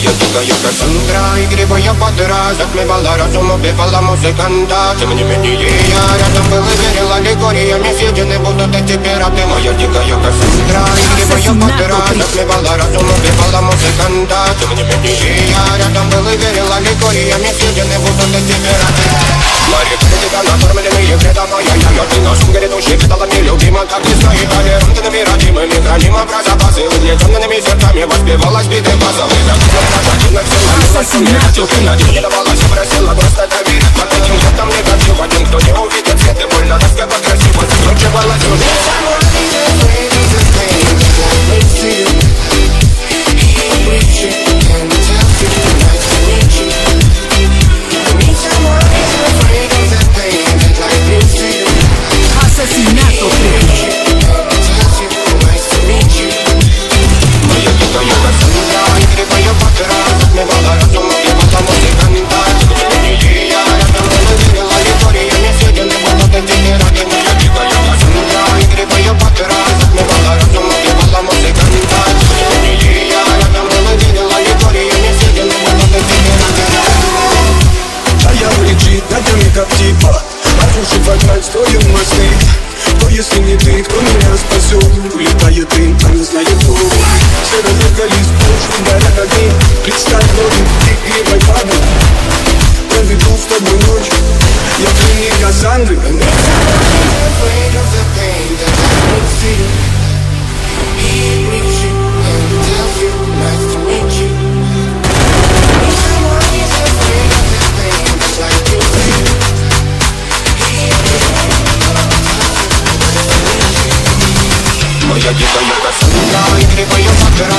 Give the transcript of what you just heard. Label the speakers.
Speaker 1: дикая Кассандра Игривая подра Затмевала разум, убивала музыканта. Тем не менее я рядом был и верил Аллегориями съедены будут эти пираты Моя дикая Кассандра Игривая подра Затмевала разум, убивала музыканта. Тем не менее я рядом был и верил Аллегориями съедены будут эти пираты Марик, тебя накормленные предавая я Ты нашим грядущим педалами любима Как не знает, Угнетенными сердцами Воспевалась биты базовых
Speaker 2: Ассасинату
Speaker 1: Не давалась, просила просто доверить
Speaker 3: если не ты, кто меня спасет. Улетает дым, а не знает кто. Серый зеркалист, очень горят огни Представь ноги, игривой падай Проведу с тобой ночь. Я пленник Кассандры
Speaker 1: Моя дикая Кассандра, игривая подра